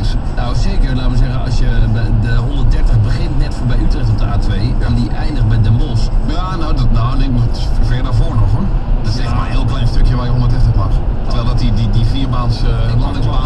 is. Nou zeker, laten we zeggen, als je de 130 begint net voorbij Utrecht op de A2 en die eindigt bij de Mos. Ja, nou, dat, nou nee, maar ver daarvoor nog hoor. Dat is echt maar een heel klein stukje waar je 130 mag. Terwijl dat die, die, die vierbaans eh, landingsbaan